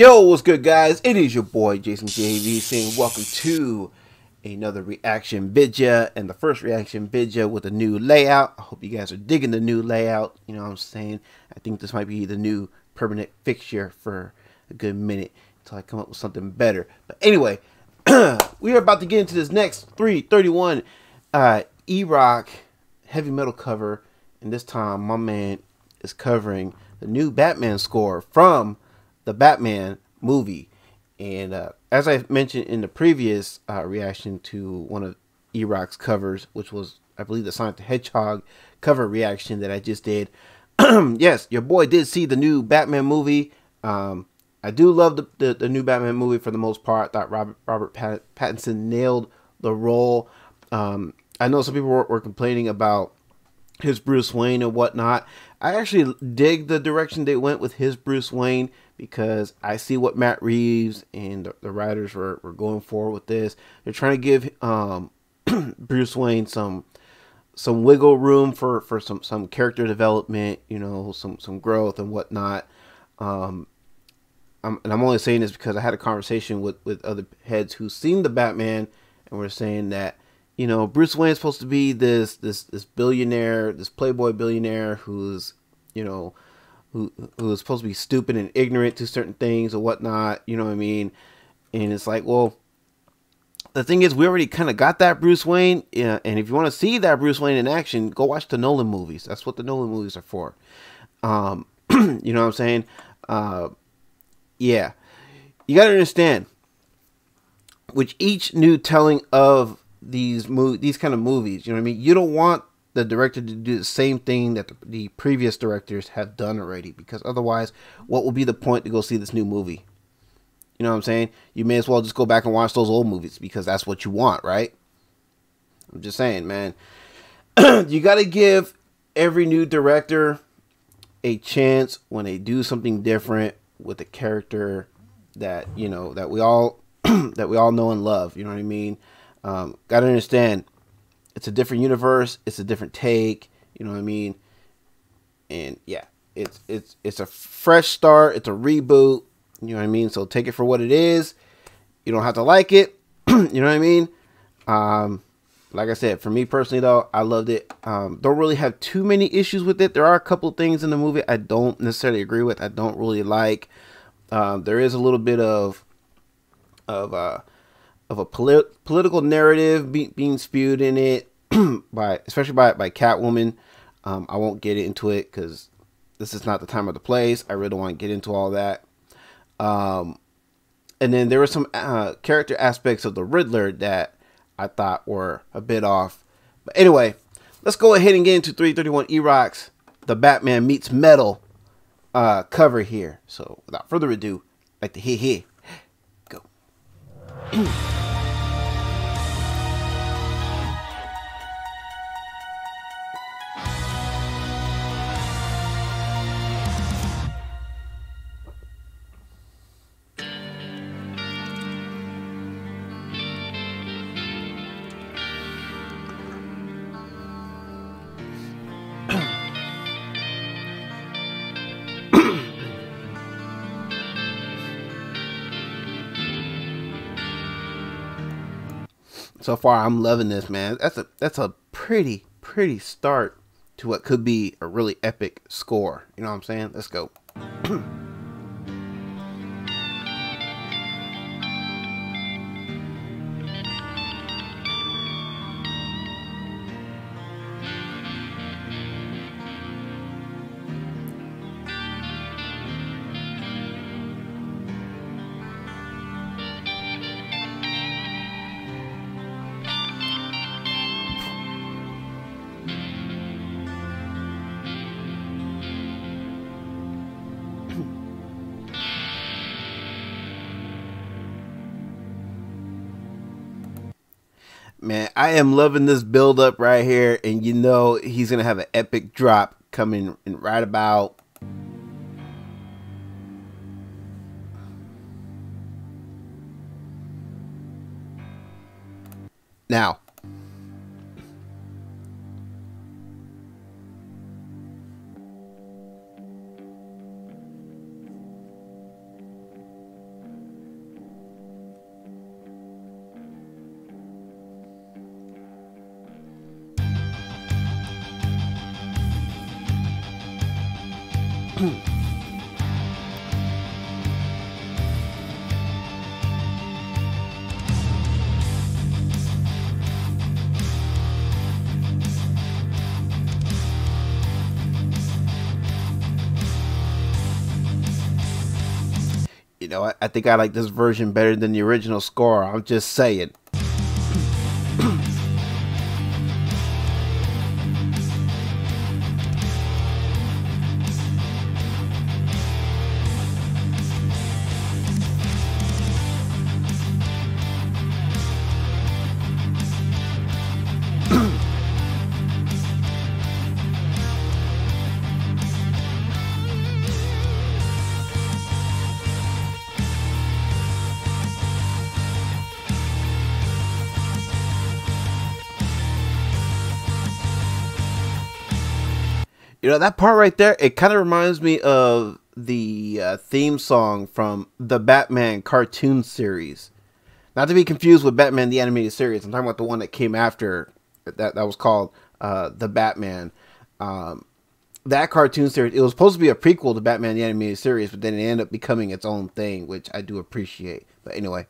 Yo, what's good, guys? It is your boy Jason Jay V saying welcome to another reaction vidya and the first reaction vidya with a new layout. I hope you guys are digging the new layout. You know what I'm saying? I think this might be the new permanent fixture for a good minute until I come up with something better. But anyway, we are about to get into this next 331 uh, E-Rock heavy metal cover, and this time my man is covering the new Batman score from the Batman movie. And uh, as I mentioned in the previous uh, reaction to one of E-Rock's covers, which was, I believe, the Sonic the Hedgehog cover reaction that I just did, yes, your boy did see the new Batman movie. Um, I do love the, the, the, new Batman movie for the most part. I thought Robert, Robert Pat, Pattinson nailed the role. Um, I know some people were, were complaining about his Bruce Wayne and whatnot. I actually dig the direction they went with his Bruce Wayne because I see what Matt Reeves and the, the writers were, were going for with this. They're trying to give um, Bruce Wayne some some wiggle room for, for some, some character development, you know, some some growth and whatnot. Um, I'm, and I'm only saying this because I had a conversation with, with other heads who've seen the Batman and were saying that you know, Bruce Wayne's supposed to be this this this billionaire, this playboy billionaire who's, you know, who who's supposed to be stupid and ignorant to certain things or whatnot. You know what I mean? And it's like, well, the thing is, we already kind of got that Bruce Wayne. Yeah, and if you want to see that Bruce Wayne in action, go watch the Nolan movies. That's what the Nolan movies are for. Um, you know what I'm saying? Uh, yeah, you got to understand. Which each new telling of these mo- these kind of movies. You know what I mean? You don't want the director to do the same thing that the, the previous directors have done already because otherwise, what will be the point to go see this new movie? You know what I'm saying? You may as well just go back and watch those old movies because that's what you want, right? I'm just saying, man. you got to give every new director a chance when they do something different with a character that, you know, that we all that we all know and love, you know what I mean? Um, Got to understand, it's a different universe. It's a different take. You know what I mean? And yeah, it's it's it's a fresh start. It's a reboot. You know what I mean? So take it for what it is. You don't have to like it. you know what I mean? Um, like I said, for me personally though, I loved it. Um, don't really have too many issues with it. There are a couple things in the movie I don't necessarily agree with. I don't really like. Um, there is a little bit of of uh, of a polit- political narrative be- being spewed in it by especially by by Catwoman. Um, I won't get into it because this is not the time or the place. I really don't want to get into all that. Um, and then there were some uh, character aspects of the Riddler that I thought were a bit off. But anyway, let's go ahead and get into 331 E-Rocks, the Batman meets metal uh, cover here. So without further ado, like the hee hee, go. so far I'm loving this, man. That's a that's a pretty pretty start to what could be a really epic score. You know what I'm saying? Let's go. Man, I am loving this build up right here, and you know he's gonna have an epic drop coming in right about now. Know, I, I think I like this version better than the original score. I'm just saying. You know that part right there. It kind of reminds me of the uh, theme song from the Batman cartoon series. Not to be confused with Batman the animated series. I'm talking about the one that came after that. That was called uh, the Batman. Um, that cartoon series. It was supposed to be a prequel to Batman the animated series, but then it ended up becoming its own thing, which I do appreciate. But anyway.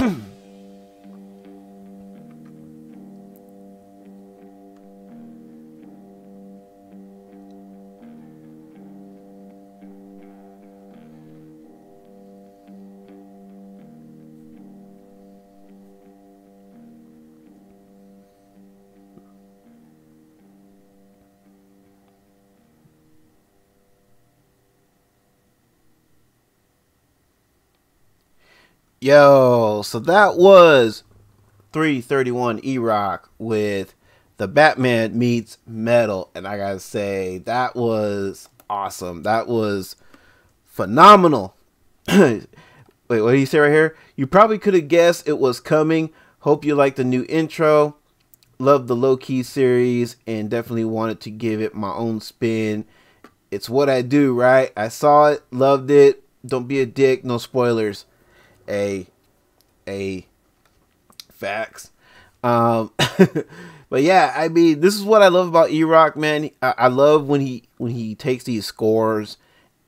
Ooh. Yo, so that was 331 E Rock with the Batman meets metal. And I gotta say, that was awesome. That was phenomenal. Wait, what do you say right here? You probably could have guessed it was coming. Hope you like the new intro. Love the Loki series and definitely wanted to give it my own spin. It's what I do, right? I saw it, loved it. Don't be a dick, no spoilers a a facts. Um, but yeah, I mean, this is what I love about E-Rock, man. I, I, love when he when he takes these scores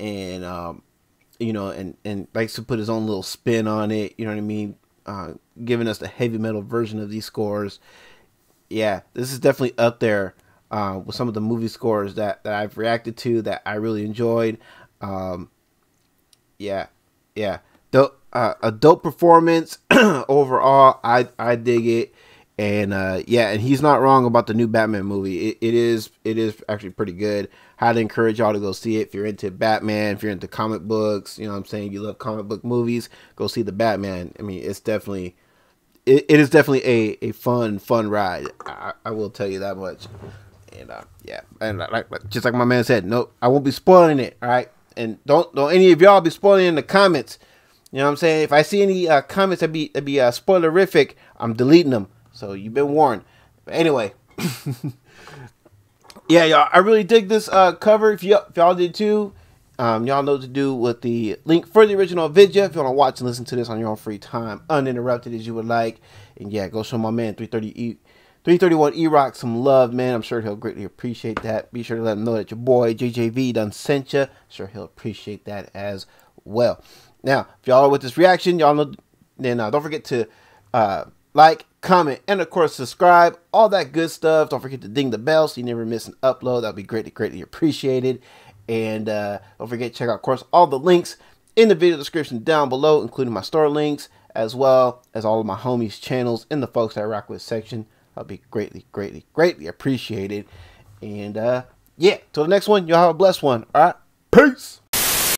and um, you know, and and likes to put his own little spin on it. You know what I mean? Uh, giving us the heavy metal version of these scores. Yeah, this is definitely up there uh, with some of the movie scores that, that I've reacted to that I really enjoyed. Um, yeah, yeah dope, uh, a dope performance overall. I I dig it, and uh, yeah, and he's not wrong about the new Batman movie. It, it is it is actually pretty good. Highly encourage y'all to go see it if you're into Batman, if you're into comic books. You know, what I'm saying you love comic book movies. Go see the Batman. I mean, it's definitely it, it is definitely a, a fun fun ride. I, I will tell you that much. And uh, yeah, and like just like my man said, no, I won't be spoiling it. All right, and don't don't any of y'all be spoiling in the comments you know what I'm saying? If I see any uh, comments that be that be uh, spoilerific, I'm deleting them. So you've been warned. But anyway, yeah, y'all, I really dig this uh, cover. If, if y'all did too, um, y'all know what to do with the link for the original video. If you want to watch and listen to this on your own free time, uninterrupted as you would like. And yeah, go show my man 330 E. 331 E-Rock some love, man. I'm sure he'll greatly appreciate that. Be sure to let him know that your boy JJV done sent you. Sure he'll appreciate that as well. Now, if y'all are with this reaction, y'all know, then uh, don't forget to uh, like, comment, and of course subscribe. All that good stuff. Don't forget to ding the bell so you never miss an upload. That'd be greatly, greatly appreciated. And uh, don't forget to check out, of course, all the links in the video description down below, including my store links, as well as all of my homies' channels in the folks that I rock with section. I'll be greatly, greatly, greatly appreciated. And uh, yeah, till the next one, y'all have a blessed one. All right, peace.